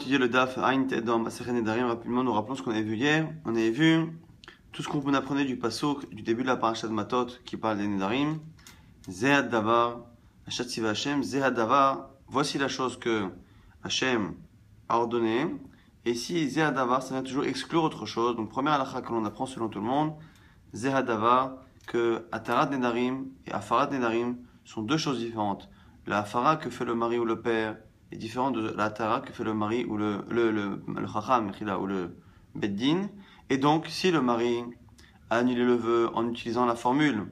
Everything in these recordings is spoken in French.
étudier le DAF Ain dans Maseret Nedarim. Rapidement, nous rappelons ce qu'on avait vu hier. On avait vu tout ce qu'on apprenait du Pasuk, du début de la paracha de Matot, qui parle des Nedarim. Zehad Davar, Achat Siva Hashem, Zehad Davar. Voici la chose que Hashem a ordonnée. Et si Zehad Davar, ça vient toujours exclure autre chose. Donc, première halakha que l'on apprend selon tout le monde, Zehad Davar, que Atarat Nedarim et Afarat Nedarim sont deux choses différentes. La Afara que fait le mari ou le père est différent de la Tara que fait le mari ou le, le, le, le ou le Beddin. Et donc, si le mari a annulé le vœu en utilisant la formule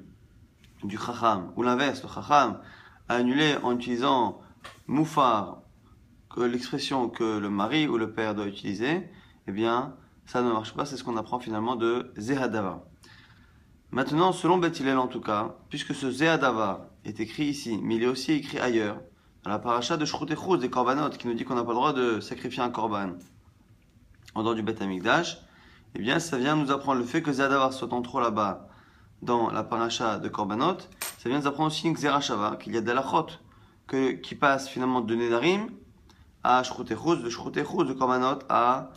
du Chacham, ou l'inverse, le Chacham a annulé en utilisant Moufar, l'expression que le mari ou le père doit utiliser, eh bien, ça ne marche pas, c'est ce qu'on apprend finalement de Zehadava. Maintenant, selon Beth en tout cas, puisque ce Zehadava est écrit ici, mais il est aussi écrit ailleurs, la paracha de Shroutechous des Korbanot, qui nous dit qu'on n'a pas le droit de sacrifier un Korban en dehors du Beth Amikdash, eh bien, ça vient nous apprendre le fait que Zehadavar soit en trop là-bas dans la paracha de Korbanot, ça vient nous apprendre aussi Xerashava, qu'il y a d'Alachot, que, qui passe finalement de Nedarim à Shroutechous, de Shroutechous de Korbanot à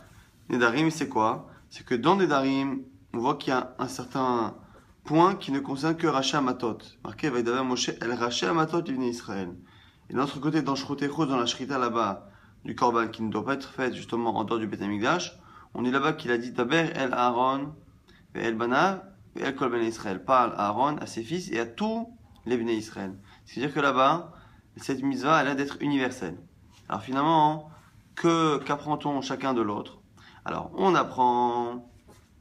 Nedarim, c'est quoi? C'est que dans Nedarim, on voit qu'il y a un certain point qui ne concerne que Racha Matot. Marqué Vaidavar Moshe El Racha Matot Israël. Et d'un autre côté, dans Shrotechos, dans la Shrita là-bas, du Korban qui ne doit pas être fait justement en dehors du Betamigdash, on dit là-bas qu'il a dit Taber El Aaron, El Banav, El Kol Ben Israël. Parle à Aaron, à ses fils et à tous les Bnei Israël. C'est-à-dire que là-bas, cette mitzvah, elle a d'être universelle. Alors finalement, que qu'apprend-on chacun de l'autre? Alors, on apprend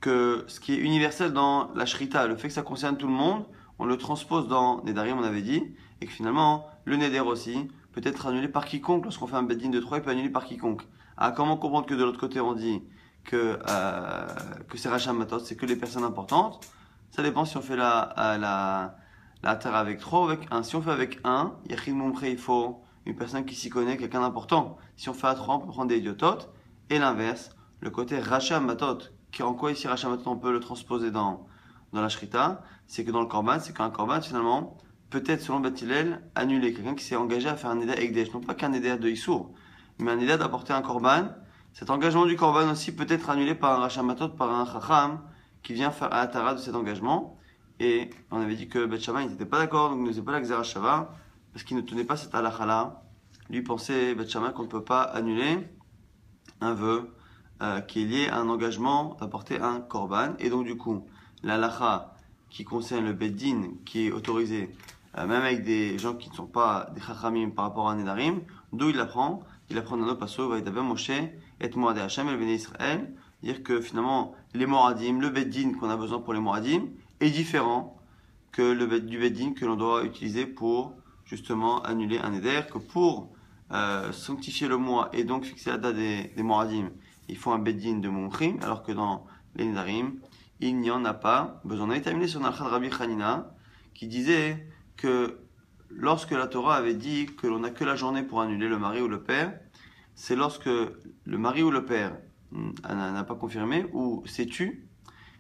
que ce qui est universel dans la shrita, le fait que ça concerne tout le monde, on le transpose dans Nedarim, on avait dit, et que finalement, le Neder aussi peut être annulé par quiconque. Lorsqu'on fait un beddin de 3, il peut annuler par quiconque. Ah, comment comprendre que de l'autre côté, on dit que, euh, que c'est c'est que les personnes importantes? Ça dépend si on fait la, la, la terre avec 3 ou avec 1. Si on fait avec 1, il faut une personne qui s'y connaît, quelqu'un d'important. Si on fait à 3, on peut prendre des idiototes. Et l'inverse, le côté Racham Matot, qui en quoi ici Racham Matot, on peut le transposer dans, dans la Shrita, c'est que dans le Korban, c'est qu'un Korban, finalement, peut-être, selon Batilel, annulé. Quelqu'un qui s'est engagé à faire un Neder Ekdesh. Non pas qu'un Neder de Issour, mais un Neder d'apporter un Korban. Cet engagement du Korban aussi peut être annulé par un Rachamatot, par un Chacham, qui vient faire à Tara de cet engagement. Et on avait dit que Bet il n'était pas d'accord, donc il ne faisait pas la Xerashava, parce qu'il ne tenait pas cette halakha Lui pensait, Bet qu'on ne peut pas annuler un vœu euh, qui est lié à un engagement d'apporter un Korban. Et donc, du coup, l'halakha qui concerne le Beddin, qui est autorisé euh, même avec des gens qui ne sont pas des chachamim par rapport à Nedarim, d'où il apprend Il apprend dans nos passos, Vaïdaber Moshe, et Moadé Hashem, et le Israël, dire que finalement, les Moradim, le Beddin qu'on a besoin pour les Moradim, est différent que le du Beddin que l'on doit utiliser pour justement annuler un Neder, que pour euh, sanctifier le mois et donc fixer la date des, des Moradim, il faut un Beddin de Mumchim, alors que dans les Nedarim, il n'y en a pas besoin. On avait terminé sur Nalchad Rabbi Hanina, qui disait que lorsque la Torah avait dit que l'on n'a que la journée pour annuler le mari ou le père, c'est lorsque le mari ou le père n'a pas confirmé ou s'est tu,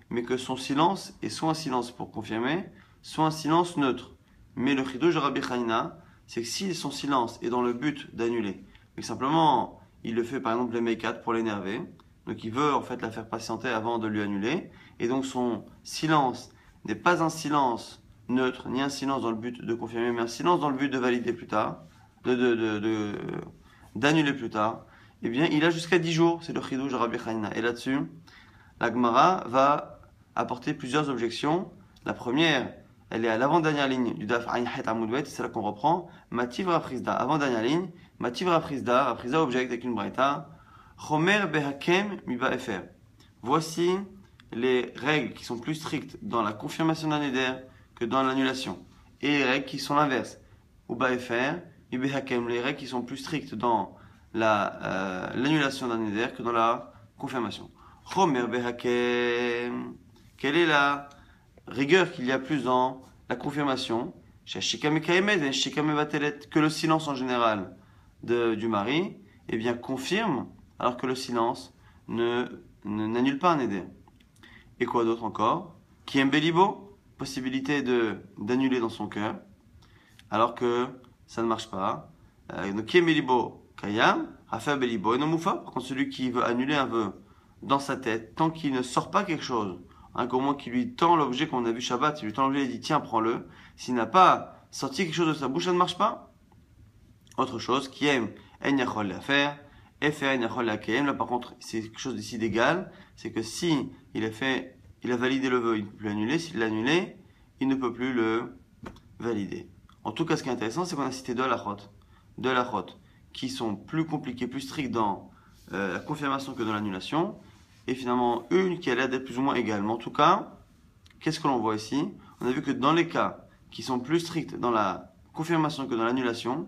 mais que son silence est soit un silence pour confirmer, soit un silence neutre. Mais le chidouj Rabbi Hanina, c'est que si son silence est dans le but d'annuler, mais simplement il le fait par exemple les Meikat pour l'énerver, donc il veut en fait la faire patienter avant de lui annuler, et donc son silence n'est pas un silence neutre, ni un silence dans le but de confirmer, mais un silence dans le but de valider plus tard, de, de, d'annuler plus tard, eh bien, il a jusqu'à 10 jours, c'est le chidouj Rabbi Hanina. Et là-dessus, la Gemara va apporter plusieurs objections. La première, elle est à l'avant-dernière ligne du Daf Ain Het Amoudwet, c'est là qu'on reprend. Mativ Rafrizda, avant-dernière ligne. Mativ Rafrizda, Rafrizda objecte avec une braïta. Chomer Behakem Miba. Voici les règles qui sont plus strictes dans la confirmation d'un éder que dans l'annulation. Et les règles qui sont l'inverse. Ou Baefer, Hakem, les règles qui sont plus strictes dans euh, l'annulation d'un éder que dans la confirmation. Chomer Behakem. Quelle est la rigueur qu'il y a plus dans la confirmation? Que le silence en général du mari eh bien, confirme, alors que le silence ne n'annule pas un éder. Et quoi d'autre encore? Qui aime Bélibo possibilité d'annuler dans son cœur, alors que ça ne marche pas. Euh, donc, Kemelibo Kayam, Belibo et Moufa. Par contre, celui qui veut annuler un vœu dans sa tête, tant qu'il ne sort pas quelque chose, un comment qui lui tend l'objet qu'on a vu Shabbat, il lui tend l'objet et dit tiens, prends-le. S'il n'a pas sorti quelque chose de sa bouche, ça ne marche pas. Autre chose, qui aime En la faire, et faire En Yachol la Là, par contre, c'est quelque chose d'ici d'égal, c'est que si il a fait, il a validé le vœu, il ne peut plus l'annuler. S'il l'a annulé, il ne peut plus le valider. En tout cas, ce qui est intéressant, c'est qu'on a cité deux halachot, deux halachot, qui sont plus compliqués, plus stricts dans euh, la confirmation que dans l'annulation, et finalement une qui a l'air d'être plus ou moins égale. Mais en tout cas, qu'est-ce que l'on voit ici? On a vu que dans les cas qui sont plus stricts dans la confirmation que dans l'annulation,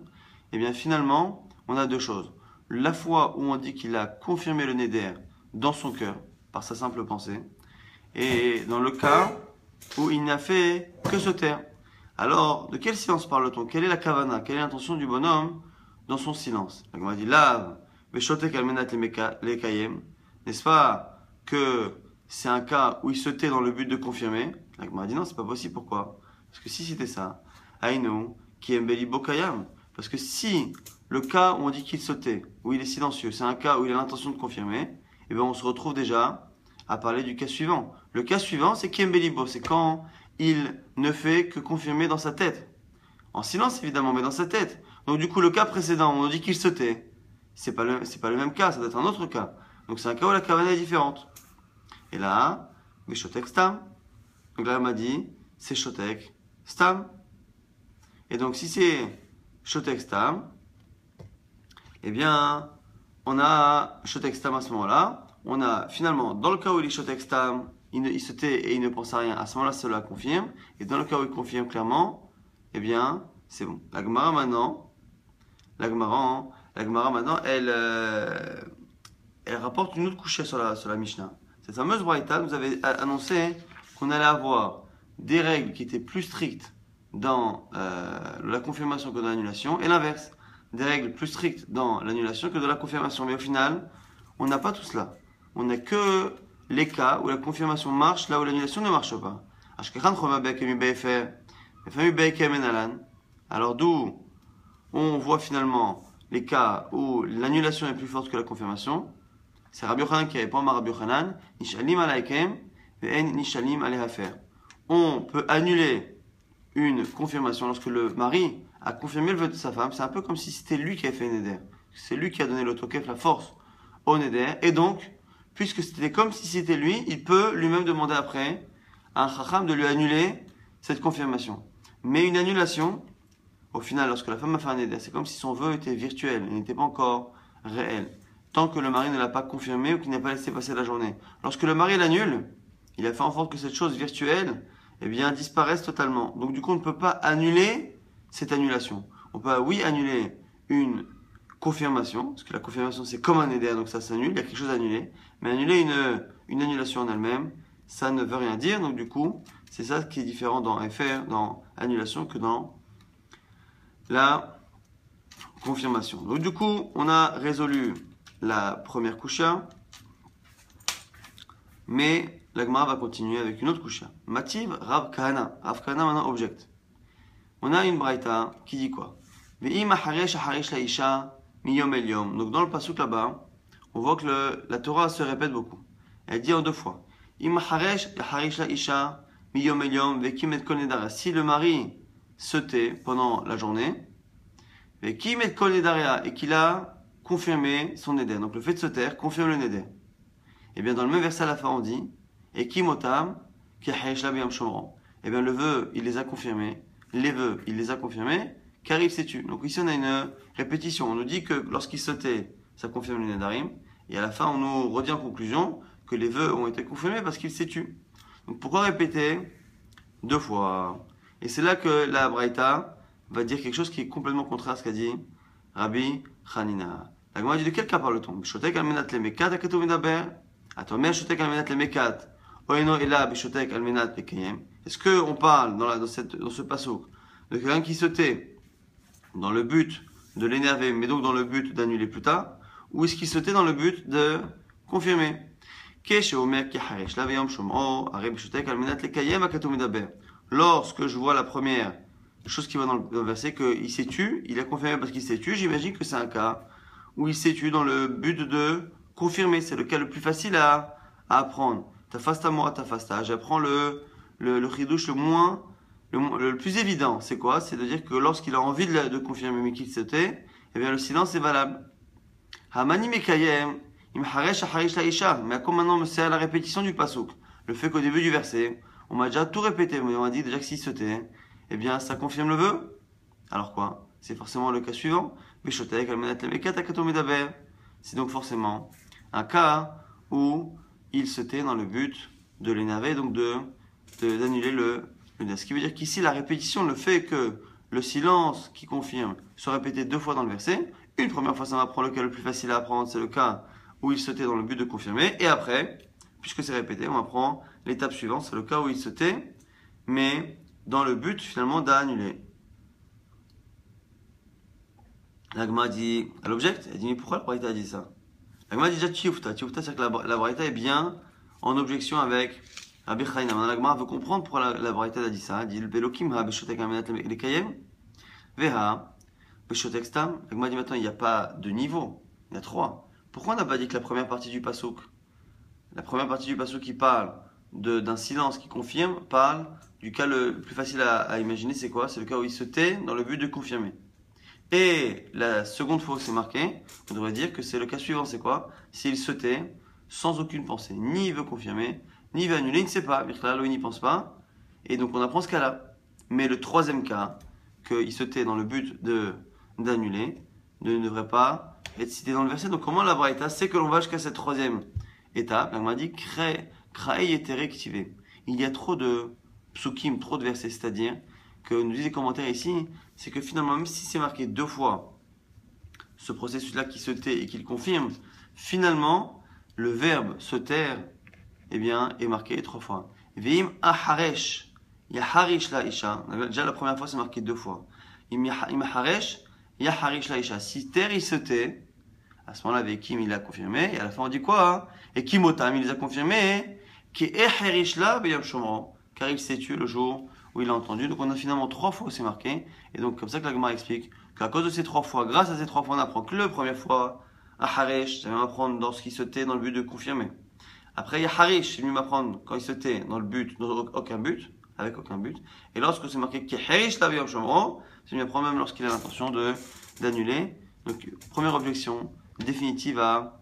eh bien finalement, on a deux choses. La fois où on dit qu'il a confirmé le neder dans son cœur, par sa simple pensée, et dans le cas où il n'a fait que se taire. Alors, de quel silence parle-t-on? Quelle est la kavana? Quelle est l'intention du bonhomme dans son silence? On a dit lave, les kayem. N'est-ce pas que c'est un cas où il se tait dans le but de confirmer? On a dit non, c'est pas possible. Pourquoi? Parce que si c'était ça, Aïnou, qui est bokayam. Parce que si le cas où on dit qu'il se tait, où il est silencieux, c'est un cas où il a l'intention de confirmer, eh bien on se retrouve déjà à parler du cas suivant. Le cas suivant, c'est Kiembelibo, c'est quand il ne fait que confirmer dans sa tête. En silence, évidemment, mais dans sa tête. Donc, du coup, le cas précédent, on dit qu'il se tait. C'est pas le, c'est pas le même cas, ça doit être un autre cas. Donc, c'est un cas où la kavana est différente. Et là, Shotek Stam. Donc là, on m'a dit, c'est Shotek Stam. Et donc, si c'est Shotek Stam, eh bien, on a Shotek Stam à ce moment-là. On a finalement, dans le cas où il est il, se tait et il ne pense à rien, à ce moment-là, cela confirme. Et dans le cas où il confirme clairement, eh bien, c'est bon. La Gemara maintenant, la Gemara, la Gemara maintenant, elle, euh, elle rapporte une autre couchée sur la, sur la Mishnah. Cette fameuse Braïta nous avait annoncé qu'on allait avoir des règles qui étaient plus strictes dans euh, la confirmation que dans l'annulation, et l'inverse, des règles plus strictes dans l'annulation que dans la confirmation. Mais au final, on n'a pas tout cela. On n'a que les cas où la confirmation marche là où l'annulation ne marche pas. Alors d'où on voit finalement les cas où l'annulation est plus forte que la confirmation? C'est Rabbi Yochanan qui répond à Rabbi Yochanan, Nishalim nishalim On peut annuler une confirmation lorsque le mari a confirmé le vœu de sa femme. C'est un peu comme si c'était lui qui avait fait Neder. C'est lui qui a donné l'autokef, la force au Neder. Et donc, puisque c'était comme si c'était lui, il peut lui-même demander après à un chacham de lui annuler cette confirmation. Mais une annulation, au final, lorsque la femme a fait un éder, c'est comme si son vœu était virtuel, il n'était pas encore réel. Tant que le mari ne l'a pas confirmé ou qu'il n'a pas laissé passer la journée. Lorsque le mari l'annule, il a fait en sorte que cette chose virtuelle, eh bien, disparaisse totalement. Donc, du coup, on ne peut pas annuler cette annulation. On peut, oui, annuler une confirmation, parce que la confirmation c'est comme un éder, donc ça s'annule, il y a quelque chose à. Mais annuler une, une annulation en elle-même, ça ne veut rien dire. Donc du coup, c'est ça qui est différent dans FR, dans annulation, que dans la confirmation. Donc du coup, on a résolu la première kusha, mais l'agma va continuer avec une autre kusha. Mativ Rav Kahana. Rav Kahana maintenant object. On a une braïta qui dit quoi? Donc dans le passage là-bas, on voit que la Torah se répète beaucoup. Elle dit en deux fois. Si le mari se tait pendant la journée, et qu'il a confirmé son éder. Donc le fait de se taire confirme le néder. Et bien dans le même verset à la fin on dit, et qui motam, qui Et bien le vœu, il les a confirmés. Les vœux, il les a confirmés qu'arrive sais-tu? Donc ici on a une répétition. On nous dit que lorsqu'il sautait, ça confirme le Nedarim. Et à la fin, on nous redit en conclusion que les vœux ont été confirmés parce qu'il s'est tu. Donc pourquoi répéter deux fois? Et c'est là que la Braïta va dire quelque chose qui est complètement contraire à ce qu'a dit Rabbi Hanina. La Gemara dit de quel cas parle-t-on? Est-ce qu'on parle dans, cette, dans ce passage de quelqu'un qui se tait dans le but de l'énerver, mais donc dans le but d'annuler plus tard, ou est-ce qu'il se tait dans le but de confirmer? Lorsque je vois la première chose qui va dans le verset, qu'il s'est tu, il a confirmé parce qu'il s'est tu, j'imagine que c'est un cas où il s'étudie dans le but de confirmer. C'est le cas le plus facile à, à apprendre. Ta fasta moi, ta fasta. J'apprends le, le, le le moins, le, plus évident. C'est quoi? C'est de dire que lorsqu'il a envie de, confirmer mais qu'il se tait, eh bien le silence est valable. Hamani mekayem, imharesh laisha. Mais à quoi maintenant c'est à la répétition du pasouk Le fait qu'au début du verset, on m'a déjà tout répété, mais on m'a dit déjà que s'il se tait, eh bien ça confirme le vœu. Alors quoi? C'est forcément le cas suivant. C'est donc forcément un cas où il se tait dans le but de l'énerver, donc de d'annuler le, le Ce qui veut dire qu'ici, la répétition, le fait que le silence qui confirme soit répété deux fois dans le verset, une première fois, ça m'apprend le cas le plus facile à apprendre, c'est le cas où il se tait dans le but de confirmer, et après, puisque c'est répété, on apprend l'étape suivante, c'est le cas où il se tait, mais dans le but finalement d'annuler. L'agma dit à l'object, elle dit mais pourquoi la Braïta a dit ça? L'agma dit déjà tchioufta. Tchioufta, c'est que la, la est bien en objection avec Rabbi Chaina. Maintenant l'agma veut comprendre pourquoi la, la Braïta a dit ça. Elle dit le Belokim ha beshotek amenat les kayem veha beshotek stam. Dit maintenant il n'y a pas de niveau, il y a trois. Pourquoi on n'a pas dit que la première partie du pasouk, la première partie du pasouk qui parle d'un silence qui confirme, parle du cas le plus facile à, à imaginer, c'est quoi? C'est le cas où il se tait dans le but de confirmer. Et la seconde fois où c'est marqué, on devrait dire que c'est le cas suivant, c'est quoi? S'il se tait sans aucune pensée, ni il veut confirmer, ni il veut annuler, il ne sait pas, il n'y pense pas, et donc on apprend ce cas-là. Mais le troisième cas, qu'il se tait dans le but de d'annuler, ne devrait pas être cité dans le verset. Donc comment la Braïta sait que l'on va jusqu'à cette troisième étape? On m'a dit Il y a trop de psukim, trop de versets, c'est-à-dire que nous disent les commentaires ici, c'est que finalement, même si c'est marqué deux fois, ce processus-là qui se tait et qui le confirme, finalement, le verbe se taire, eh bien, est marqué trois fois. Vim aharesh, yaharish la isha. Déjà, la première fois, c'est marqué deux fois. Im aharesh, yaharish la isha. Si terre, il se tait, à ce moment-là, avec Kim, il a confirmé, et à la fin, on dit quoi? Hein? Et Kimotam, il les a confirmés, qui est la, car il s'est tué le jour où il a entendu. Donc on a finalement trois fois c'est marqué. Et donc comme ça que la explique qu'à cause de ces trois fois, grâce à ces trois fois, on apprend que la première fois, à Haresh, ça vient m'apprendre dans ce qui se tait dans le but de confirmer. Après, il y a Harish, c'est venu m'apprendre quand il se tait dans le but, dans aucun but, avec aucun but. Et lorsque c'est marqué qui Harish la c'est venu m'apprendre même lorsqu'il a l'intention d'annuler. Donc, première objection définitive à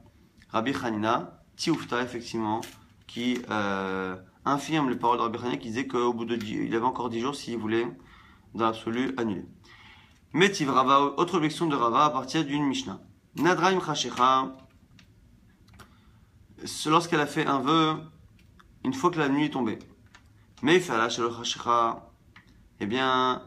Rabbi Hanina, Tioufta, effectivement, qui, euh, infirme les paroles de Rabbi Hanina qui disait qu'au bout de il avait encore 10 jours s'il voulait, dans l'absolu, annuler. Métiv Rava, autre objection de Rava à partir d'une Mishnah. Nadraim Chashecha, lorsqu'elle a fait un vœu, une fois que la nuit est tombée. Mais eh bien,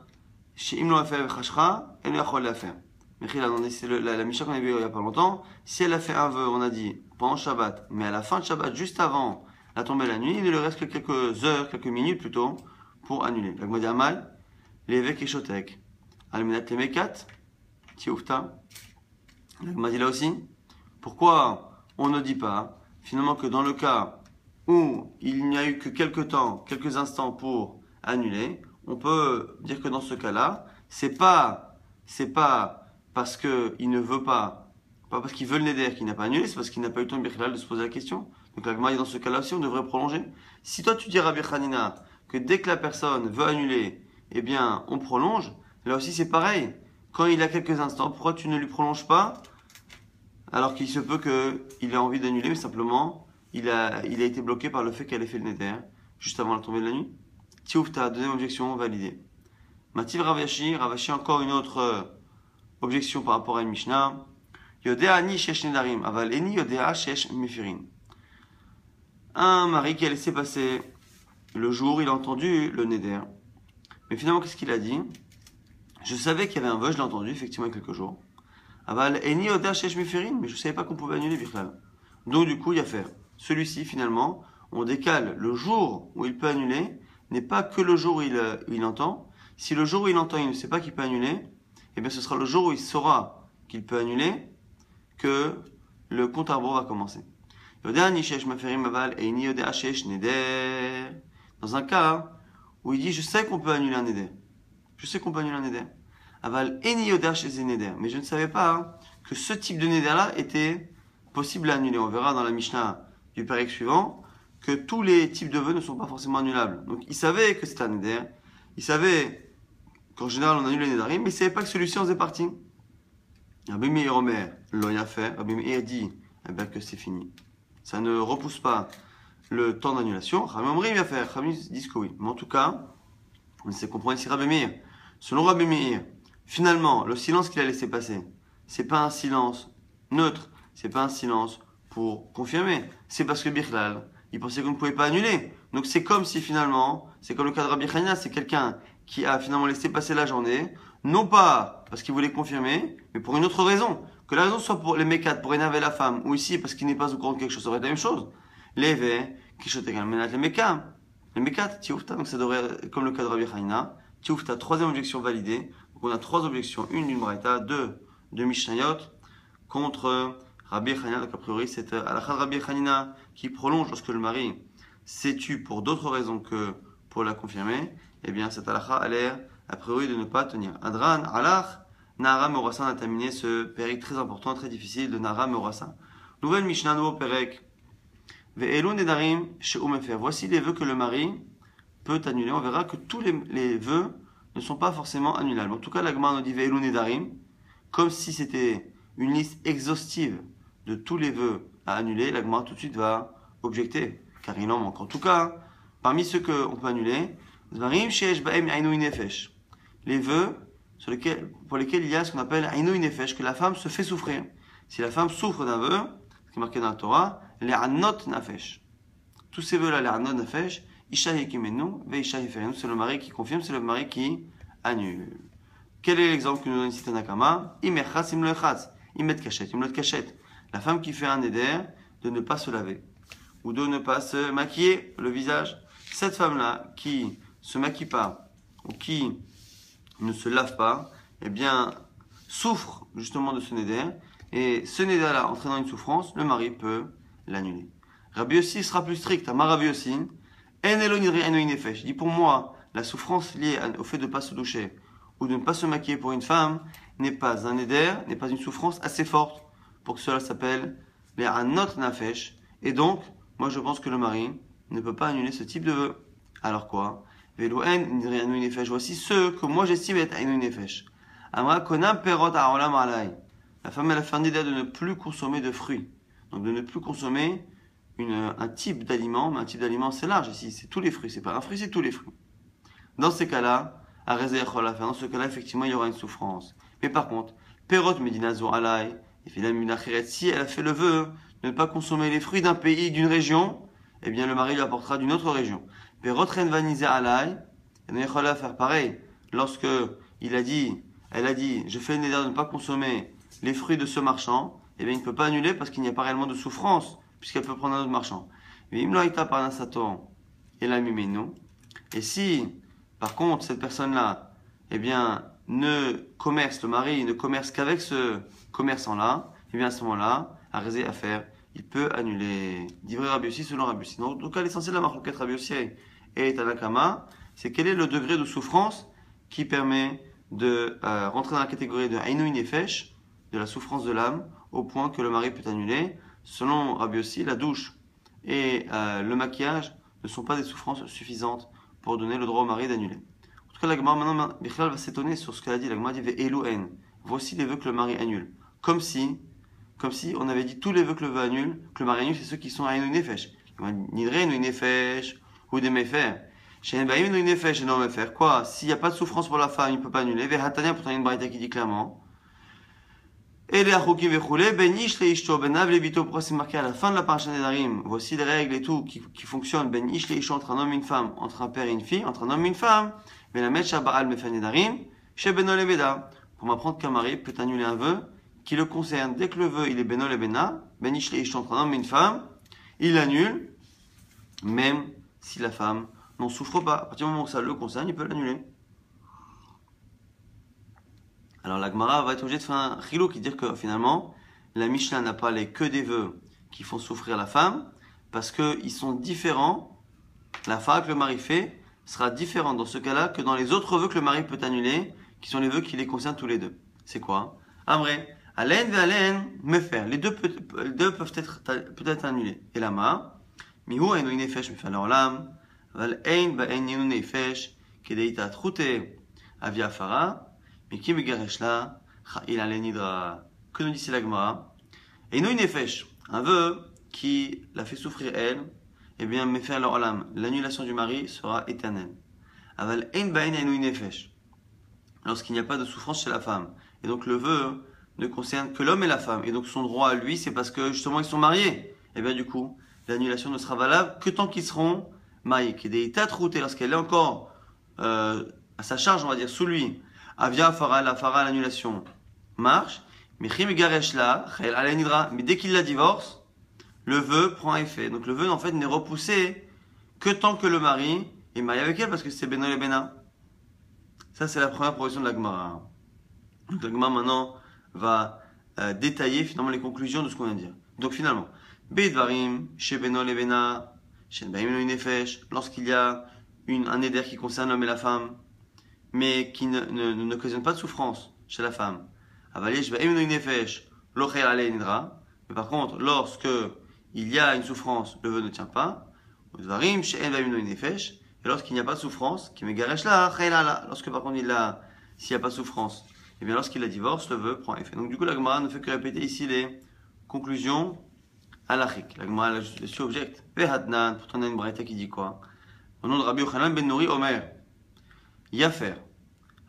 elle ne l'a faire. Mais c'est la, Mishnah qu'on a vue il n'y a pas longtemps. Si elle a fait un vœu, on a dit, pendant Shabbat, mais à la fin de Shabbat, juste avant la tombée la nuit, il lui reste que quelques heures, quelques minutes plutôt, pour annuler. La Gmadi Amal, l'évêque et Shotek. Almenat Lemekat, Tioufta. La Gmadi là aussi. Pourquoi on ne dit pas, finalement, que dans le cas où il n'y a eu que quelques temps, quelques instants pour annuler, on peut dire que dans ce cas-là, c'est pas, c'est pas parce qu'il ne veut pas, pas parce qu'il veut le neder qu'il n'a pas annulé, c'est parce qu'il n'a pas eu le temps de se poser la question. Donc la dans ce cas-là aussi, on devrait prolonger. Si toi tu dis Rabbi Hanina que dès que la personne veut annuler, eh bien on prolonge, là aussi c'est pareil. Quand il a quelques instants, pourquoi tu ne lui prolonges pas alors qu'il se peut qu'il ait envie d'annuler, mais simplement il a, été bloqué par le fait qu'elle ait fait le neder juste avant la tombée de la nuit Tiouf, ta deuxième objection validée. Mativ Ravashi, Ravashi encore une autre euh, objection par rapport à une Mishnah. Yodea ni shesh nedarim, aval eni yodea shesh mefirin un mari qui a laissé passer le jour, il a entendu le neder. Mais finalement, qu'est-ce qu'il a dit? Je savais qu'il y avait un vœu, je l'ai entendu effectivement quelques jours. Aval eni mais je ne savais pas qu'on pouvait annuler. Donc du coup, il y a faire. Celui-ci, finalement, on décale le jour où il peut annuler, n'est pas que le jour où il, euh, où il entend. Si le jour où il entend, il ne sait pas qu'il peut annuler, eh bien ce sera le jour où il saura qu'il peut annuler que le compte à va commencer. Dans un cas où il dit Je sais qu'on peut annuler un neder. Je sais qu'on peut annuler un neder. Aval eni chez neder. Mais je ne savais pas hein, que ce type de neder-là était possible à annuler. On verra dans la Mishnah du Pérec suivant que tous les types de vœux ne sont pas forcément annulables. Donc il savait que c'était un neder, il savait qu'en général on annule les nedarim, mais il savait pas que celui-ci en faisait partie. Rabbi Meir Omer l'a fait, Rabbi Meir dit eh ben, que c'est fini. Ça ne repousse pas le temps d'annulation. Rabbi Omri va faire, Rabbi dit que oui. Mais en tout cas, on sait comprendre ici Rabbi Meir. Selon Rabbi Meir, finalement, le silence qu'il a laissé passer, c'est pas un silence neutre, c'est pas un silence pour confirmer. C'est parce que Birlal, il pensait qu'on ne pouvait pas annuler. Donc c'est comme si finalement, c'est comme le cas de Rabbi c'est quelqu'un qui a finalement laissé passer la journée, non pas parce qu'il voulait confirmer, mais pour une autre raison. Que la raison soit pour les mécats, pour énerver la femme, ou ici parce qu'il n'est pas au courant de quelque chose, ça aurait été la même chose. Lévé, qui chote également les mécats. Les tioufta, donc ça devrait, comme le cas de Rabbi Hanina, troisième objection validée. Donc on a trois objections, une d'une Braïta, deux de Mishnayot, contre Rabbi Hanina, donc a priori c'est euh, Alachad Rabbi Hanina qui prolonge lorsque le mari s'est tu pour d'autres raisons que pour la confirmer, eh bien cette halakha a l'air a priori de ne pas tenir. Adran, alach, Nara Morasa a terminé ce péric très important, très difficile de Nara Morasa. Nouvelle Mishnah, nouveau she'umefer. Voici les vœux que le mari peut annuler. On verra que tous les, les vœux ne sont pas forcément annulables. En tout cas, l'agma nous dit nedarim, comme si c'était une liste exhaustive de tous les vœux à annuler. L'agma tout de suite va objecter, car il en manque. En tout cas, parmi ceux qu'on peut annuler, les vœux pour lesquels il y a ce qu'on appelle Ainu Nefesh, que la femme se fait souffrir. Si la femme souffre d'un vœu, ce qui est marqué dans la Torah, les Anot Nafesh. Tous ces vœux-là, les Anot Nafesh, C'est le mari qui confirme, c'est le mari qui annule. Quel est l'exemple que nous donne ici Tanakama Imerchas Imlo Echatz, Imet Kachet, Imlot Kachet. La femme qui fait un éder de ne pas se laver, ou de ne pas se maquiller le visage. Cette femme-là qui se maquille pas, ou qui ne se lave pas, eh bien, souffre justement de ce néder, et ce néder-là entraînant une souffrance, le mari peut l'annuler. Rabbi aussi sera plus strict. Amar Rabbi aussi, en dit pour moi, la souffrance liée au fait de ne pas se doucher ou de ne pas se maquiller pour une femme n'est pas un néder, n'est pas une souffrance assez forte pour que cela s'appelle les anot nafesh. Et donc, moi je pense que le mari ne peut pas annuler ce type de vœu. Alors quoi? Voici ceux que moi j'estime être Nefesh. Amra perot. La femme elle a fait un de ne plus consommer de fruits. Donc de ne plus consommer une, un type d'aliment, mais un type d'aliment c'est large ici, c'est tous les fruits, c'est pas un fruit, c'est tous les fruits. Dans ces cas-là, à dans ce cas-là, effectivement, il y aura une souffrance. Mais par contre, perot medinazo alay, et si elle a fait le vœu de ne pas consommer les fruits d'un pays, d'une région, eh bien le mari lui apportera d'une autre région. Perotren vanizé alay, et il faire pareil. Lorsque il a dit, elle a dit, je fais une de ne pas consommer les fruits de ce marchand, eh bien il ne peut pas annuler parce qu'il n'y a pas réellement de souffrance, puisqu'elle peut prendre un autre marchand. Mais par et la Et si, par contre, cette personne-là, eh bien, ne commerce, le mari ne commerce qu'avec ce commerçant-là, et bien à ce moment-là, à à faire, il peut annuler. D'ivrer Rabbi aussi selon Rabbi aussi. Donc, en tout cas, l'essentiel de la marquette Rabbi aussi et Tanakama, c'est quel est le degré de souffrance qui permet de euh, rentrer dans la catégorie de Ainu Nefesh, de la souffrance de l'âme, au point que le mari peut annuler. Selon Rabbi aussi, la douche et euh, le maquillage ne sont pas des souffrances suffisantes pour donner le droit au mari d'annuler. En tout cas, la maintenant, Michel va s'étonner sur ce qu'elle a dit. La Gemara dit Elouen. Voici les vœux que le mari annule. Comme si, comme si on avait dit tous les vœux que le mari annule, que le mari annule, c'est ceux qui sont à Einu Nefesh. Nidre, Nefesh, ou des méfaits. Quoi? S'il n'y a pas de souffrance pour la femme, il ne peut pas annuler. Vehatania, pourtant, il y a une braïta qui dit clairement. Pourquoi c'est marqué à la fin de la paracha Nedarim Voici les règles et tout qui, qui fonctionnent, ben ish le entre un homme et une femme, entre un père et une fille, entre un homme et une femme. Mais la metcha baal me fait Nedarim, chez Benol et Beda. Pour m'apprendre qu'un mari peut annuler un vœu qui le concerne. Dès que le vœu il est Benol et Bena, ben ish le entre un homme et une femme, il l'annule, même si la femme n'en souffre pas. À partir du moment où ça le concerne, il peut l'annuler. Alors la Gemara va être obligée de faire un chilo qui dit que finalement, la Mishnah n'a pas les que des vœux qui font souffrir la femme, parce qu'ils sont différents. La femme que le mari fait sera différente dans ce cas-là que dans les autres vœux que le mari peut annuler, qui sont les vœux qui les concernent tous les deux. C'est quoi? Amré, Alen ve Alen, me faire. Les deux, peuvent être peut-être annulés. Et lama, mihu enu nefesh me faire val ein ein enu nefesh, kedeita avia fara, mais qui me garesh là, il a nidra. Que nous dit c'est l'agmara Enu nefesh, un vœu qui l'a fait souffrir elle, eh bien, me faire l'olam, l'annulation du mari sera éternelle. Aval ein va ein enu nefesh. Lorsqu'il n'y a pas de souffrance chez la femme. Et donc le vœu ne concerne que l'homme et la femme. Et donc son droit à lui, c'est parce que justement ils sont mariés. Et eh bien du coup, l'annulation ne sera valable que tant qu'ils seront mariés. Qui des routés lorsqu'elle est encore euh, à sa charge, on va dire, sous lui. Avia fara la fara l'annulation marche. Mais mais dès qu'il la divorce, le vœu prend effet. Donc le vœu en fait n'est repoussé que tant que le mari est marié avec elle parce que c'est Beno et Bena. Ça c'est la première proposition de la Gemara. Donc la Gemara maintenant va euh, détailler finalement les conclusions de ce qu'on vient de dire. Donc finalement, Beidvarim, chez Benol et Bena, chez Nefesh, lorsqu'il y a une, un éder qui concerne l'homme et la femme, mais qui ne, ne, ne, pas de souffrance chez la femme. Nefesh, mais par contre, lorsque il y a une souffrance, le vœu ne tient pas. Nefesh, et lorsqu'il n'y a pas de souffrance, qui me là, lorsque par contre il a, s'il n'y a pas de souffrance, et eh bien lorsqu'il la divorce, le vœu prend effet. Donc du coup, la Gemara ne fait que répéter ici les conclusions halachiques. La Gemara, le sujet Vehadnan, pourtant on a une braïta qui dit quoi? Au nom de Rabbi Yochanan ben Nouri Omer, Yafer.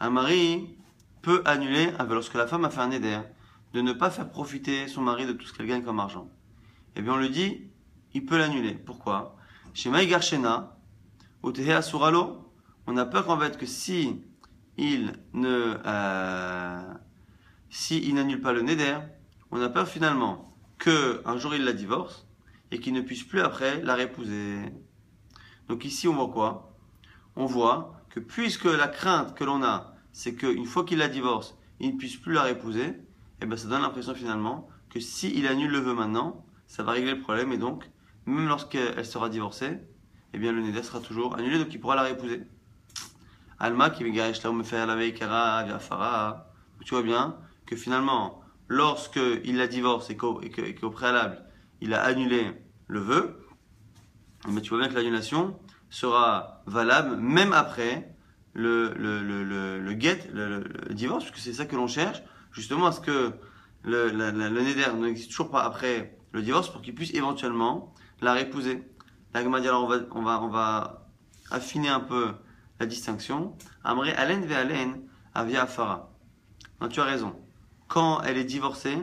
Un mari peut annuler, lorsque la femme a fait un éder, de ne pas faire profiter son mari de tout ce qu'elle gagne comme argent. Eh bien on le dit, il peut l'annuler. Pourquoi? Chez Maïgarchena, au Suralo, on a peur qu'en fait que si il ne, euh, si il n'annule pas le neder, on a peur finalement que un jour il la divorce et qu'il ne puisse plus après la répouser. Donc ici on voit quoi? On voit que puisque la crainte que l'on a, c'est qu'une fois qu'il la divorce, il ne puisse plus la répouser, et eh ben ça donne l'impression finalement que s'il il annule le vœu maintenant, ça va régler le problème et donc même lorsqu'elle sera divorcée, eh bien le neder sera toujours annulé donc il pourra la répouser. Alma qui me fait la Fara. Tu vois bien que finalement, lorsque il la divorce et qu'au préalable, il a annulé le vœu, mais tu vois bien que l'annulation sera valable même après le, le, le, le, get, le, divorce, puisque c'est ça que l'on cherche, justement à ce que le, le neder n'existe toujours pas après le divorce pour qu'il puisse éventuellement la répouser. La alors on va, on va, on va affiner un peu la distinction. Amré alen ve alen avia afara. Tu as raison. Quand elle est divorcée,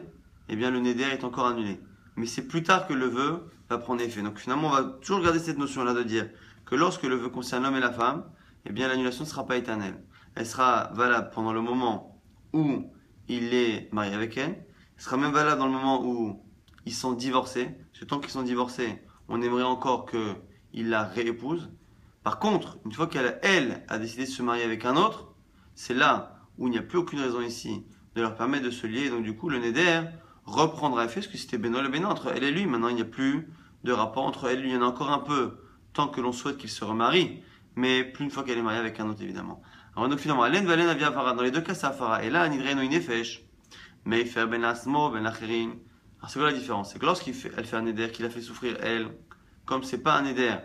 eh bien le neder est encore annulé. Mais c'est plus tard que le vœu va prendre effet. Donc finalement, on va toujours garder cette notion-là de dire que lorsque le vœu concerne l'homme et la femme, eh bien l'annulation ne sera pas éternelle. Elle sera valable pendant le moment où il est marié avec elle. Elle sera même valable dans le moment où ils sont divorcés. Ce temps qu'ils sont divorcés, on aimerait encore qu'il la réépouse. Par contre, une fois qu'elle elle, a décidé de se marier avec un autre, c'est là où il n'y a plus aucune raison ici de leur permettre de se lier. Donc du coup, le Neder reprendra effet, parce que c'était Benoît le Bénin entre elle et lui. Maintenant, il n'y a plus de rapport entre elle et lui. Il y en a encore un peu, tant que l'on souhaite qu'il se remarie, mais plus une fois qu'elle est mariée avec un autre, évidemment. Alors donc finalement, Alen Valen Farah, dans les deux cas, c'est Farah. Et là, Nidre no Inefesh, fait Ben Asmo, Ben Acherin. Alors c'est quoi la différence? C'est que lorsqu'elle fait, fait un Neder, qu'il a fait souffrir elle, comme c'est pas un Neder,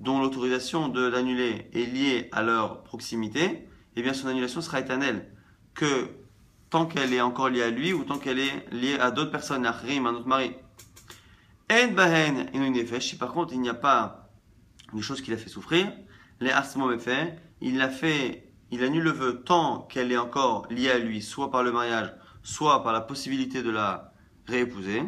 dont l'autorisation de l'annuler est liée à leur proximité, eh bien son annulation sera éternelle. Que tant qu'elle est encore liée à lui ou tant qu'elle est liée à d'autres personnes, à Rim, à notre mari. En bahen si par contre il n'y a pas des choses qui l'a fait souffrir, les asmo fait, il l'a fait, il annule le vœu tant qu'elle est encore liée à lui, soit par le mariage, soit par la possibilité de la réépouser.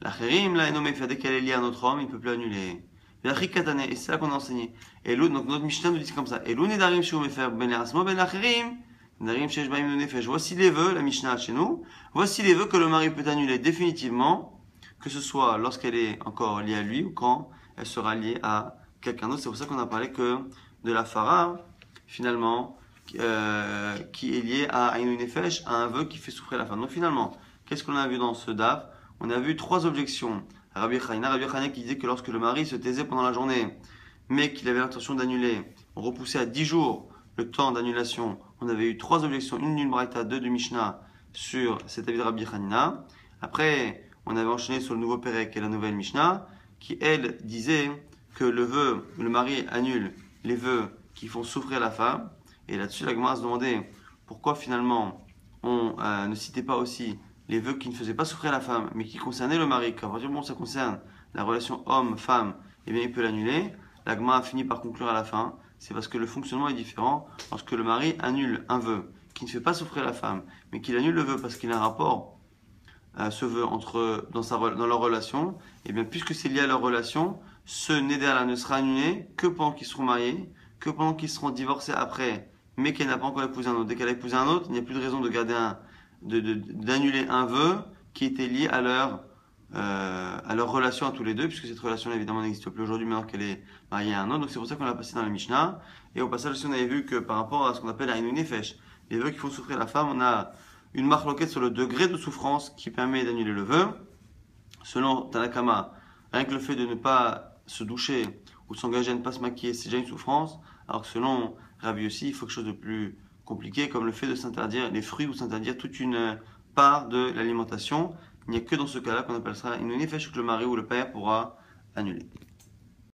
La la fait, dès qu'elle est liée à notre homme, il ne peut plus annuler. Et c'est là qu'on a enseigné. Et donc notre Mishnah nous dit comme ça. Et nedarim shou mefer ben ben Voici les vœux, la Mishnah chez nous. Voici les vœux que le mari peut annuler définitivement, que ce soit lorsqu'elle est encore liée à lui ou quand elle sera liée à quelqu'un d'autre. C'est pour ça qu'on a parlé que de la fara, finalement, euh, qui est liée à Ainu Nefesh, à un vœu qui fait souffrir la femme. Donc finalement, qu'est-ce qu'on a vu dans ce DAF? On a vu trois objections Rabbi Chaina, Rabbi qui disait que lorsque le mari se taisait pendant la journée, mais qu'il avait l'intention d'annuler, on repoussait à 10 jours le temps d'annulation, on avait eu trois objections, une d'une Braïta, deux du Mishnah sur cet avis de Rabbi Hanina. Après, on avait enchaîné sur le nouveau Pérec et la nouvelle Mishnah, qui elle disait que le vœu, le mari annule les vœux qui font souffrir la femme. Et là-dessus, la Gemara se demandait pourquoi finalement on euh, ne citait pas aussi les vœux qui ne faisaient pas souffrir la femme, mais qui concernaient le mari. Car partir ça concerne la relation homme-femme, eh bien il peut l'annuler. La a fini par conclure à la fin. C'est parce que le fonctionnement est différent lorsque le mari annule un vœu qui ne fait pas souffrir la femme, mais qu'il annule le vœu parce qu'il a un rapport à ce vœu entre, dans, leur relation, et eh puisque c'est lié à leur relation, ce néder-là ne sera annulé que pendant qu'ils seront mariés, que pendant qu'ils seront divorcés après, mais qu'elle n'a pas encore épousé un autre. Dès qu'elle a épousé un autre, il n'y a plus de raison de d'annuler un vœu qui était lié à leur, euh, à leur relation à tous les deux, puisque cette relation évidemment n'existe plus aujourd'hui maintenant qu'elle est mariée à un autre. Donc c'est pour ça qu'on l'a passé dans la Mishnah. Et au passage aussi on avait vu que par rapport à ce qu'on appelle la Nefesh, les vœux qui font souffrir la femme, on a une marque loquette sur le degré de souffrance qui permet d'annuler le vœu. Selon Tanakama, rien que le fait de ne pas se doucher ou s'engager à ne pas se maquiller, c'est déjà une souffrance. Alors que selon Rabbi aussi, il faut quelque chose de plus compliqué, comme le fait de s'interdire les fruits ou s'interdire toute une part de l'alimentation. Il n'y a que dans ce cas-là qu'on appelle ça une effet que le mari ou le père pourra annuler.